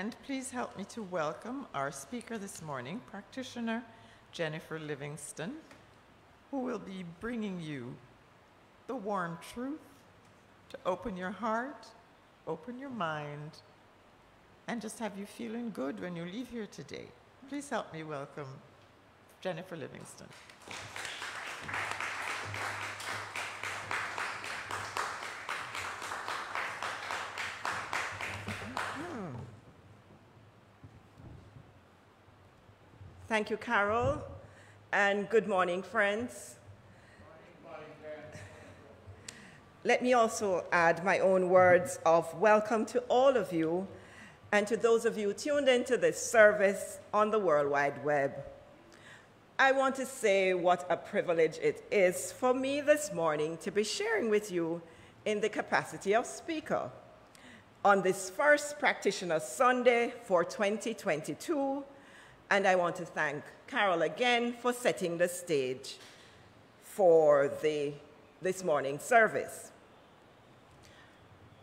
And please help me to welcome our speaker this morning, practitioner Jennifer Livingstone, who will be bringing you the warm truth to open your heart, open your mind, and just have you feeling good when you leave here today. Please help me welcome Jennifer Livingstone. Thank you, Carol, and good morning, friends. Let me also add my own words of welcome to all of you and to those of you tuned into this service on the World Wide Web. I want to say what a privilege it is for me this morning to be sharing with you in the capacity of speaker on this first Practitioner Sunday for 2022 and I want to thank Carol again for setting the stage for the, this morning's service.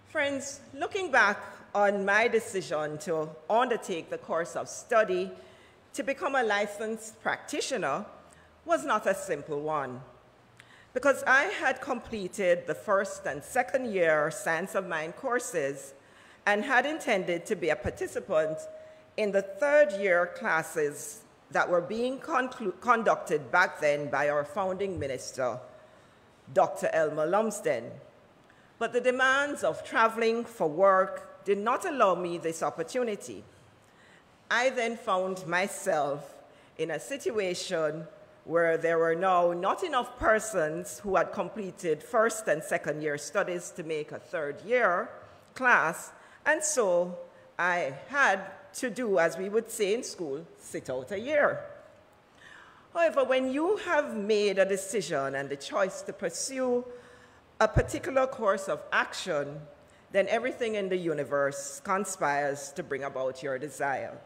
Friends, looking back on my decision to undertake the course of study to become a licensed practitioner was not a simple one. Because I had completed the first and second year Science of Mind courses and had intended to be a participant in the third year classes that were being conducted back then by our founding minister, Dr. Elmer Lumsden. But the demands of traveling for work did not allow me this opportunity. I then found myself in a situation where there were now not enough persons who had completed first and second year studies to make a third year class, and so I had to do, as we would say in school, sit out a year. However, when you have made a decision and the choice to pursue a particular course of action, then everything in the universe conspires to bring about your desire.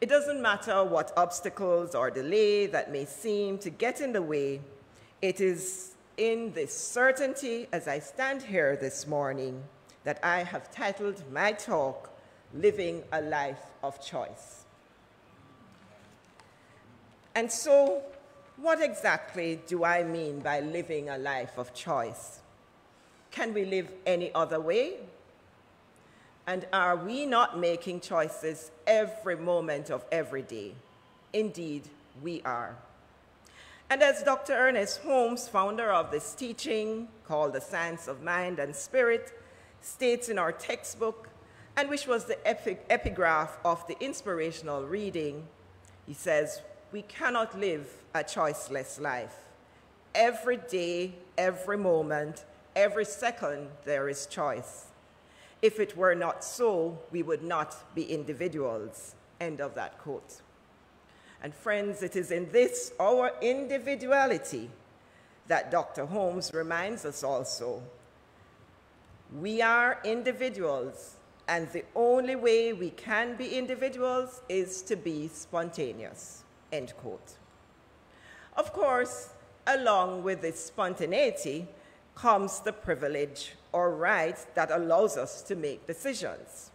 It doesn't matter what obstacles or delay that may seem to get in the way, it is in this certainty as I stand here this morning that I have titled my talk, living a life of choice. And so, what exactly do I mean by living a life of choice? Can we live any other way? And are we not making choices every moment of every day? Indeed, we are. And as Dr. Ernest Holmes, founder of this teaching called The Science of Mind and Spirit, states in our textbook, and which was the epic, epigraph of the inspirational reading. He says, We cannot live a choiceless life. Every day, every moment, every second, there is choice. If it were not so, we would not be individuals. End of that quote. And friends, it is in this, our individuality, that Dr. Holmes reminds us also. We are individuals and the only way we can be individuals is to be spontaneous, end quote. Of course, along with this spontaneity comes the privilege or right that allows us to make decisions.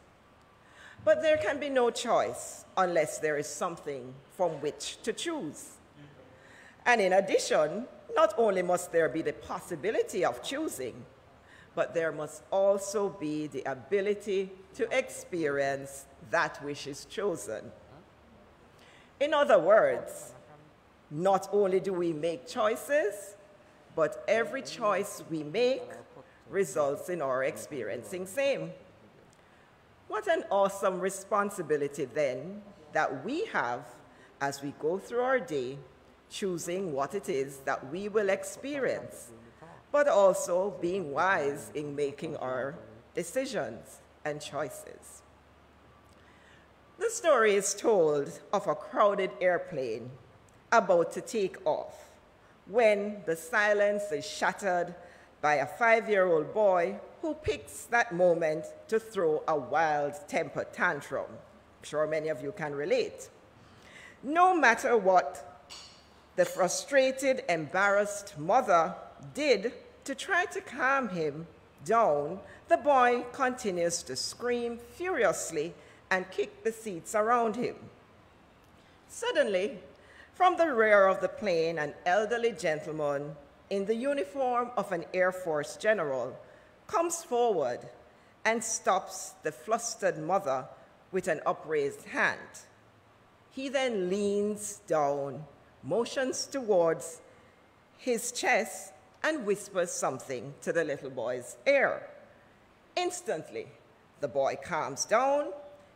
But there can be no choice unless there is something from which to choose. And in addition, not only must there be the possibility of choosing, but there must also be the ability to experience that which is chosen. In other words, not only do we make choices, but every choice we make results in our experiencing same. What an awesome responsibility then that we have as we go through our day choosing what it is that we will experience but also being wise in making our decisions and choices. The story is told of a crowded airplane about to take off when the silence is shattered by a five year old boy who picks that moment to throw a wild temper tantrum. I'm sure many of you can relate. No matter what the frustrated, embarrassed mother did to try to calm him down, the boy continues to scream furiously and kick the seats around him. Suddenly, from the rear of the plane, an elderly gentleman in the uniform of an Air Force general comes forward and stops the flustered mother with an upraised hand. He then leans down, motions towards his chest, and whispers something to the little boy's ear. Instantly, the boy calms down,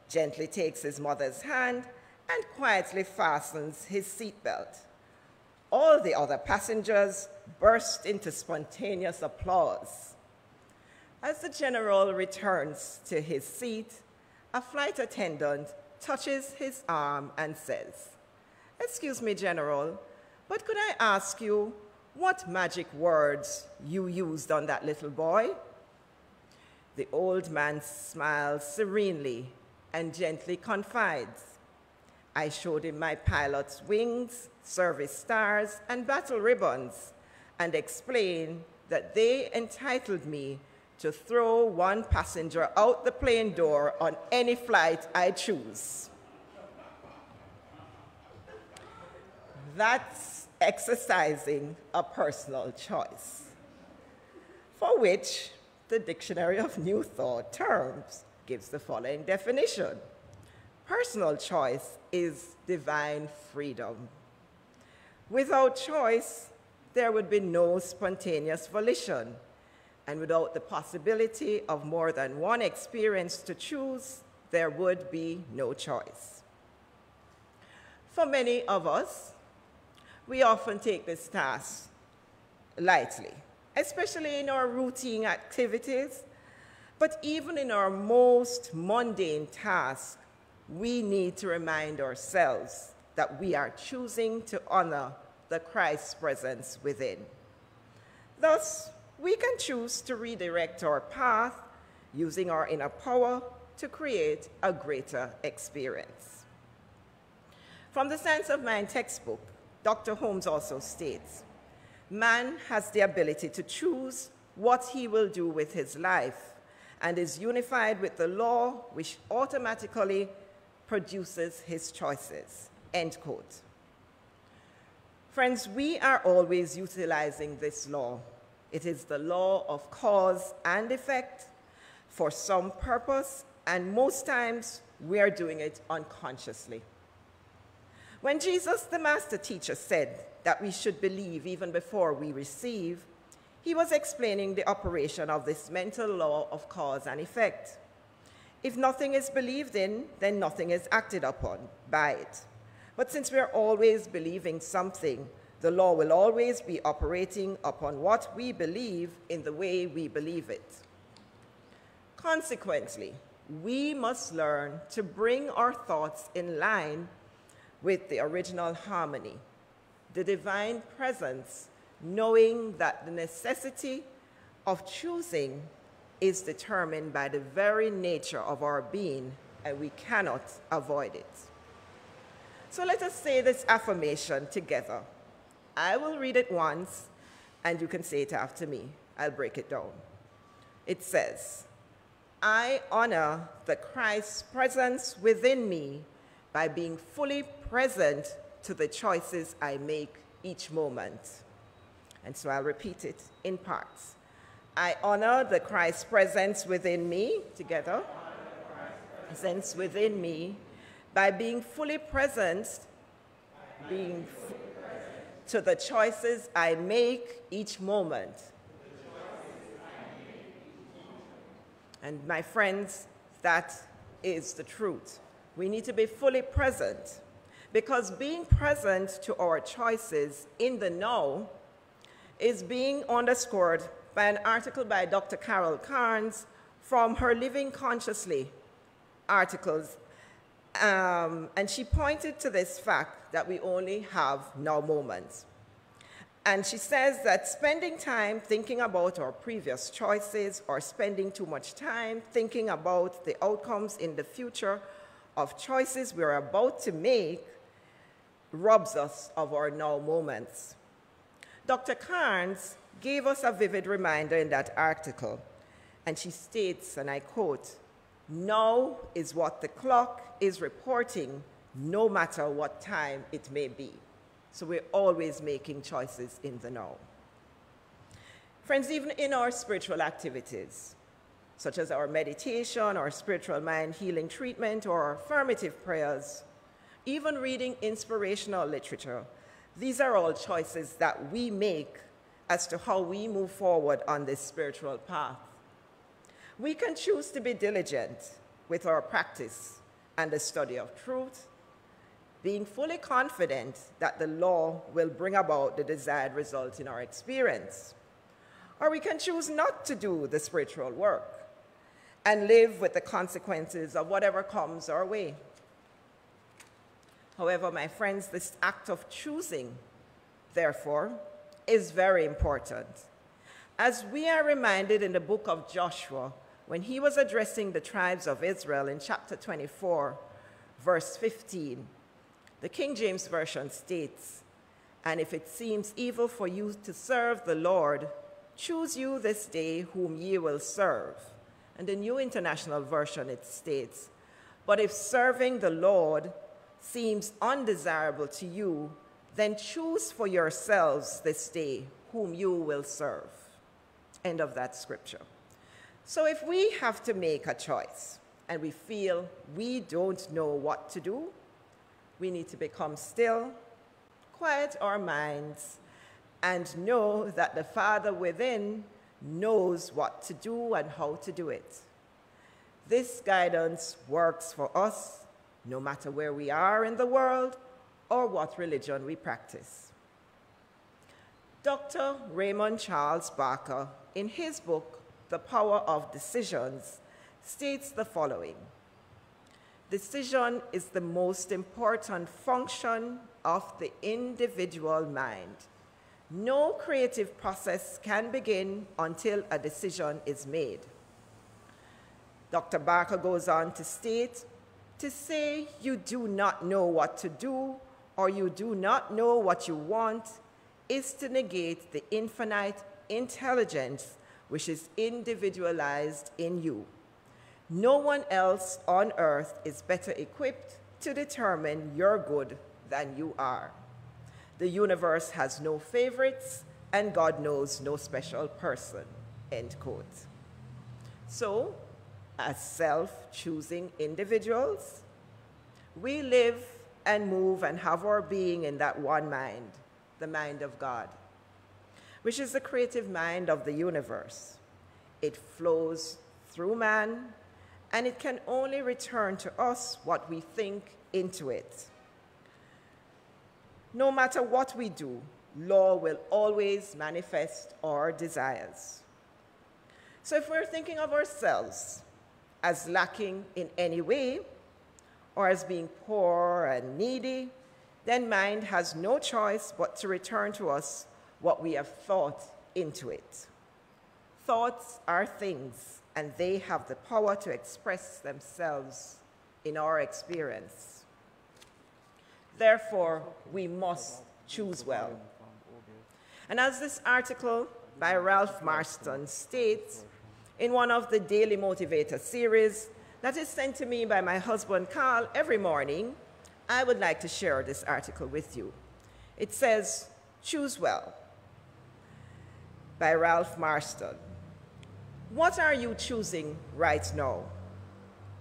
gently takes his mother's hand, and quietly fastens his seatbelt. All the other passengers burst into spontaneous applause. As the general returns to his seat, a flight attendant touches his arm and says, Excuse me, General, but could I ask you what magic words you used on that little boy? The old man smiles serenely and gently confides, I showed him my pilot's wings, service stars, and battle ribbons, and explained that they entitled me to throw one passenger out the plane door on any flight I choose. That's exercising a personal choice, for which the Dictionary of New Thought terms gives the following definition. Personal choice is divine freedom. Without choice, there would be no spontaneous volition. And without the possibility of more than one experience to choose, there would be no choice. For many of us, we often take this task lightly, especially in our routine activities, but even in our most mundane tasks, we need to remind ourselves that we are choosing to honor the Christ presence within. Thus, we can choose to redirect our path using our inner power to create a greater experience. From the Science of Mind textbook, Dr. Holmes also states, man has the ability to choose what he will do with his life and is unified with the law which automatically produces his choices. End quote. Friends, we are always utilizing this law. It is the law of cause and effect for some purpose, and most times we are doing it unconsciously. When Jesus, the master teacher, said that we should believe even before we receive, he was explaining the operation of this mental law of cause and effect. If nothing is believed in, then nothing is acted upon by it. But since we are always believing something, the law will always be operating upon what we believe in the way we believe it. Consequently, we must learn to bring our thoughts in line with the original harmony, the divine presence, knowing that the necessity of choosing is determined by the very nature of our being, and we cannot avoid it. So let us say this affirmation together. I will read it once, and you can say it after me. I'll break it down. It says, I honor the Christ's presence within me by being fully present to the choices I make each moment. And so I'll repeat it in parts. I honor the Christ presence within me, together, presence within me, by being fully present, being to the choices I make each moment. And my friends, that is the truth. We need to be fully present because being present to our choices in the now is being underscored by an article by Dr. Carol Carnes from her Living Consciously articles. Um, and she pointed to this fact that we only have now moments. And she says that spending time thinking about our previous choices or spending too much time thinking about the outcomes in the future of choices we're about to make robs us of our now moments. Dr. Carnes gave us a vivid reminder in that article, and she states, and I quote, Now is what the clock is reporting, no matter what time it may be. So we're always making choices in the now. Friends, even in our spiritual activities, such as our meditation, our spiritual mind healing treatment, or affirmative prayers, even reading inspirational literature, these are all choices that we make as to how we move forward on this spiritual path. We can choose to be diligent with our practice and the study of truth, being fully confident that the law will bring about the desired result in our experience. Or we can choose not to do the spiritual work and live with the consequences of whatever comes our way. However, my friends, this act of choosing, therefore, is very important. As we are reminded in the book of Joshua, when he was addressing the tribes of Israel in chapter 24, verse 15, the King James Version states, And if it seems evil for you to serve the Lord, choose you this day whom ye will serve. And the New International Version it states, But if serving the Lord seems undesirable to you, then choose for yourselves this day whom you will serve. End of that scripture. So if we have to make a choice and we feel we don't know what to do, we need to become still, quiet our minds, and know that the Father within knows what to do and how to do it. This guidance works for us no matter where we are in the world or what religion we practice. Dr. Raymond Charles Barker, in his book, The Power of Decisions, states the following Decision is the most important function of the individual mind. No creative process can begin until a decision is made. Dr. Barker goes on to state to say you do not know what to do or you do not know what you want is to negate the infinite intelligence which is individualized in you. No one else on earth is better equipped to determine your good than you are. The universe has no favorites, and God knows no special person. End quote. So, as self choosing individuals, we live and move and have our being in that one mind, the mind of God, which is the creative mind of the universe. It flows through man, and it can only return to us what we think into it. No matter what we do, law will always manifest our desires. So if we're thinking of ourselves as lacking in any way, or as being poor and needy, then mind has no choice but to return to us what we have thought into it. Thoughts are things, and they have the power to express themselves in our experience. Therefore, we must choose well. And as this article by Ralph Marston states in one of the Daily Motivator series, that is sent to me by my husband Carl every morning, I would like to share this article with you. It says, Choose Well by Ralph Marston. What are you choosing right now?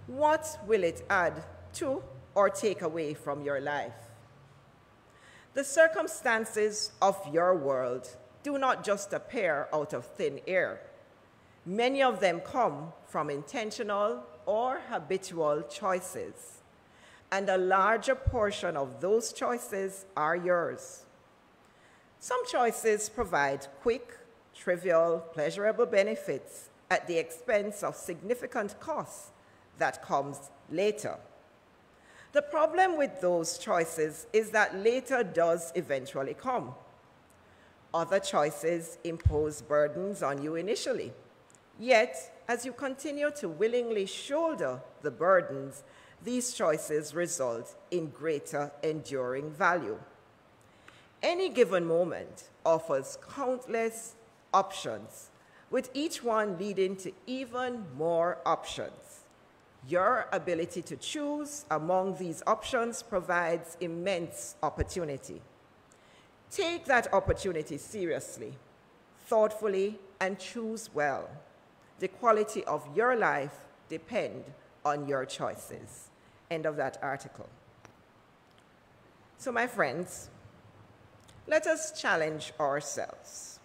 What will it add to or take away from your life? The circumstances of your world do not just appear out of thin air. Many of them come from intentional or habitual choices, and a larger portion of those choices are yours. Some choices provide quick, trivial, pleasurable benefits at the expense of significant costs that comes later. The problem with those choices is that later does eventually come. Other choices impose burdens on you initially. Yet, as you continue to willingly shoulder the burdens, these choices result in greater enduring value. Any given moment offers countless options, with each one leading to even more options. Your ability to choose among these options provides immense opportunity. Take that opportunity seriously, thoughtfully, and choose well. The quality of your life depend on your choices. End of that article. So, my friends, let us challenge ourselves.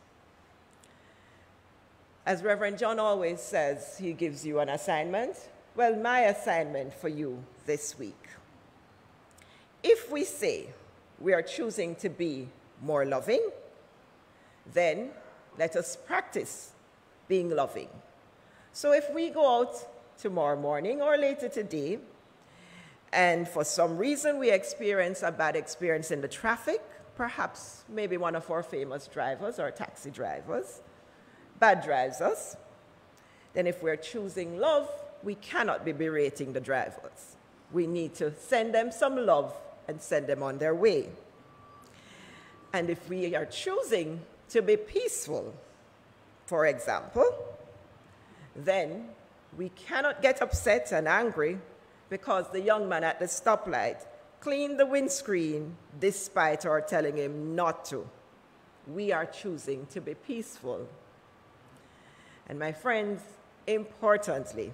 As Reverend John always says, he gives you an assignment. Well, my assignment for you this week. If we say we are choosing to be more loving, then let us practice being loving. So if we go out tomorrow morning or later today, and for some reason we experience a bad experience in the traffic, perhaps maybe one of our famous drivers or taxi drivers bad drives us, then if we're choosing love, we cannot be berating the drivers. We need to send them some love and send them on their way. And if we are choosing to be peaceful, for example, then we cannot get upset and angry because the young man at the stoplight cleaned the windscreen despite our telling him not to. We are choosing to be peaceful. And my friends, importantly,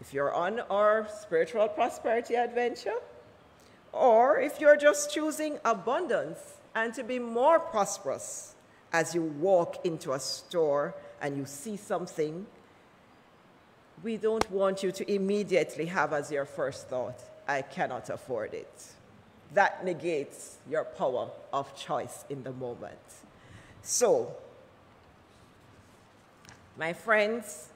if you're on our spiritual prosperity adventure, or if you're just choosing abundance and to be more prosperous as you walk into a store and you see something, we don't want you to immediately have as your first thought, I cannot afford it. That negates your power of choice in the moment. So, my friends,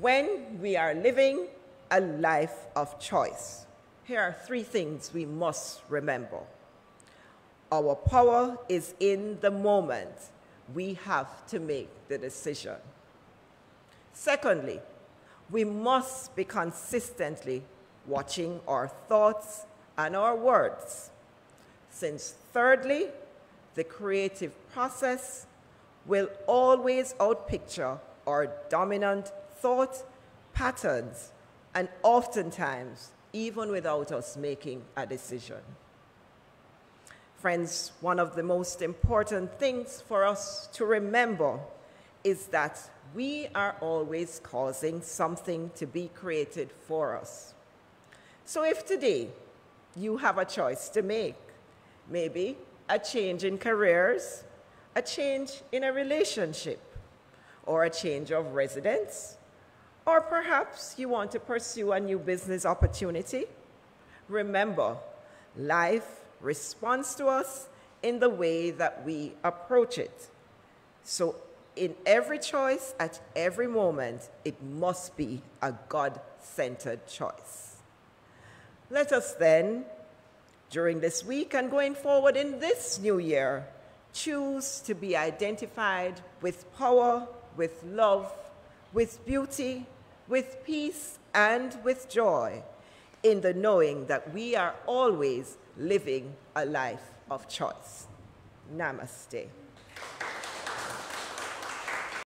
when we are living a life of choice, here are three things we must remember. Our power is in the moment. We have to make the decision. Secondly, we must be consistently watching our thoughts and our words. Since, thirdly, the creative process will always outpicture our dominant thought patterns and oftentimes even without us making a decision. Friends, one of the most important things for us to remember is that we are always causing something to be created for us. So if today you have a choice to make, maybe a change in careers, a change in a relationship, or a change of residence, or perhaps you want to pursue a new business opportunity. Remember, life responds to us in the way that we approach it. So, in every choice, at every moment, it must be a God centered choice. Let us then, during this week and going forward in this new year, choose to be identified with power, with love, with beauty, with peace, and with joy in the knowing that we are always living a life of choice. Namaste.